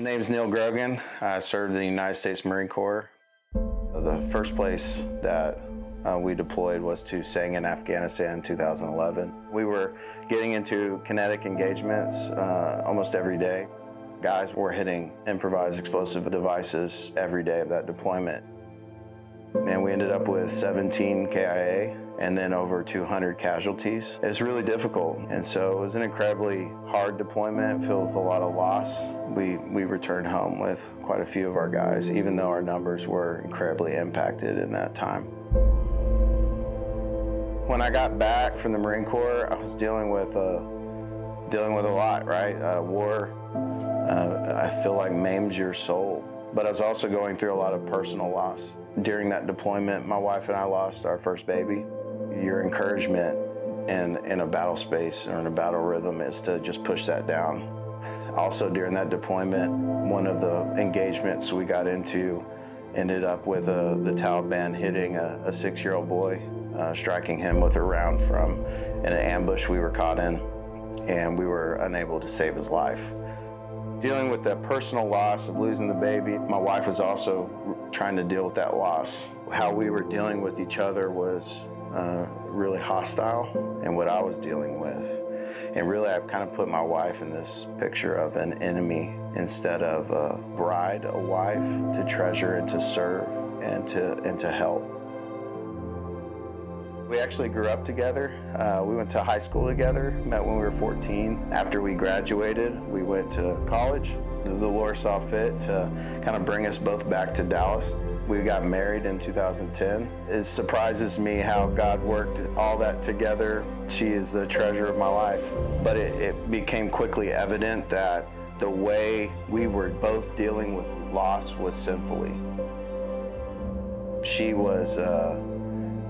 name's Neal Grogan. I served in the United States Marine Corps. The first place that uh, we deployed was to Sangin, Afghanistan in 2011. We were getting into kinetic engagements uh, almost every day. Guys were hitting improvised explosive devices every day of that deployment. And we ended up with 17 KIA and then over 200 casualties. It's really difficult. And so it was an incredibly hard deployment filled with a lot of loss. We, we returned home with quite a few of our guys, even though our numbers were incredibly impacted in that time. When I got back from the Marine Corps, I was dealing with a, dealing with a lot, right? Uh, war, uh, I feel like maims your soul. But I was also going through a lot of personal loss. During that deployment, my wife and I lost our first baby. Your encouragement in, in a battle space or in a battle rhythm is to just push that down. Also, during that deployment, one of the engagements we got into ended up with a, the Taliban hitting a, a six-year-old boy, uh, striking him with a round from an ambush we were caught in, and we were unable to save his life. Dealing with that personal loss of losing the baby, my wife was also trying to deal with that loss. How we were dealing with each other was uh, really hostile and what I was dealing with. And really, I've kind of put my wife in this picture of an enemy instead of a bride, a wife to treasure and to serve and to, and to help. We actually grew up together. Uh, we went to high school together, met when we were 14. After we graduated, we went to college. The Lord saw fit to kind of bring us both back to Dallas. We got married in 2010. It surprises me how God worked all that together. She is the treasure of my life. But it, it became quickly evident that the way we were both dealing with loss was sinfully. She was uh,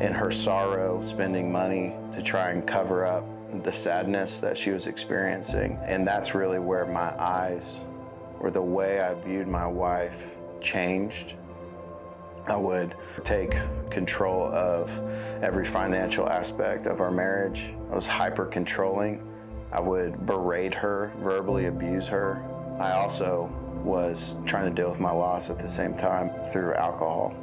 in her sorrow, spending money to try and cover up the sadness that she was experiencing. And that's really where my eyes, or the way I viewed my wife, changed. I would take control of every financial aspect of our marriage. I was hyper controlling. I would berate her, verbally abuse her. I also was trying to deal with my loss at the same time through alcohol.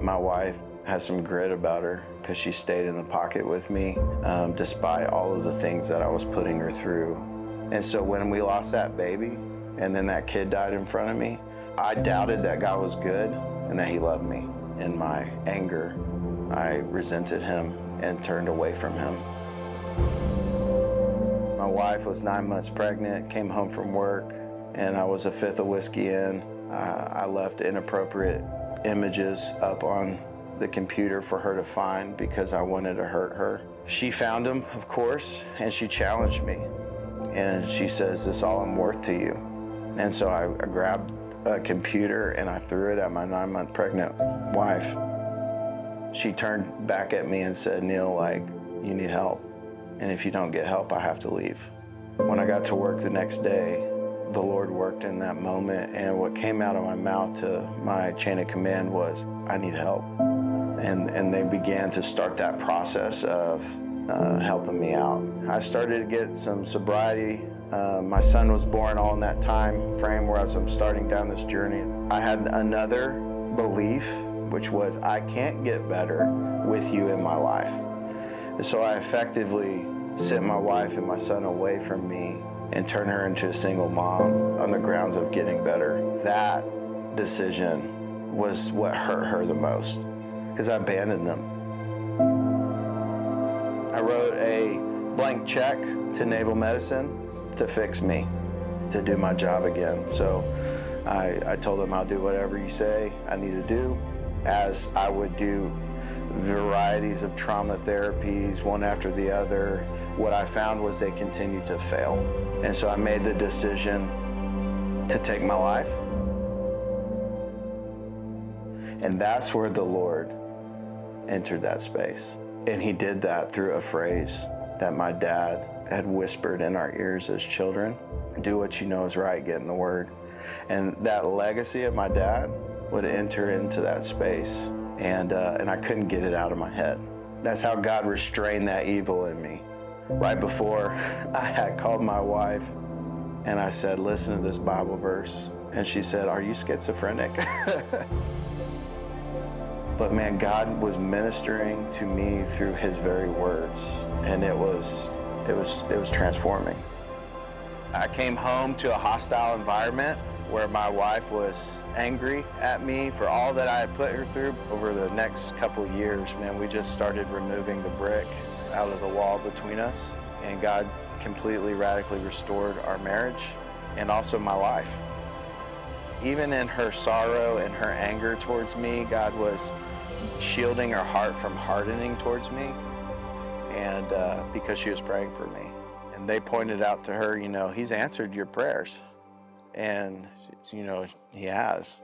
My wife has some grit about her because she stayed in the pocket with me um, despite all of the things that I was putting her through. And so when we lost that baby and then that kid died in front of me, I doubted that God was good and that he loved me. In my anger, I resented him and turned away from him. My wife was nine months pregnant, came home from work, and I was a fifth of whiskey in. Uh, I left inappropriate images up on the computer for her to find because I wanted to hurt her. She found them, of course, and she challenged me. And she says, this all I'm worth to you. And so I, I grabbed a computer and I threw it at my nine month pregnant wife. She turned back at me and said, Neal, like, you need help. And if you don't get help, I have to leave. When I got to work the next day, the Lord worked in that moment, and what came out of my mouth to my chain of command was, I need help and, and they began to start that process of uh, helping me out. I started to get some sobriety. Uh, my son was born all in that time frame where as I'm starting down this journey. I had another belief, which was I can't get better with you in my life. And so I effectively sent my wife and my son away from me and turn her into a single mom on the grounds of getting better. That decision was what hurt her the most because I abandoned them. I wrote a blank check to Naval Medicine to fix me, to do my job again. So I, I told them I'll do whatever you say I need to do, as I would do varieties of trauma therapies, one after the other. What I found was they continued to fail. And so I made the decision to take my life. And that's where the Lord entered that space. And he did that through a phrase that my dad had whispered in our ears as children do what you know is right, get in the word. And that legacy of my dad would enter into that space, and, uh, and I couldn't get it out of my head. That's how God restrained that evil in me. Right before I had called my wife And I said, Listen to this Bible verse. And she said, Are you schizophrenic? but man, God was ministering to me through his very words. And it was it was it was transforming. I came home to a hostile environment where my wife was angry at me for all that I had put her through. Over the next couple years, man, we just started removing the brick out of the wall between us, and God completely radically restored our marriage and also my life. Even in her sorrow and her anger towards me, God was shielding her heart from hardening towards me, and uh, because she was praying for me. And they pointed out to her, you know, he's answered your prayers. And, you know, he has.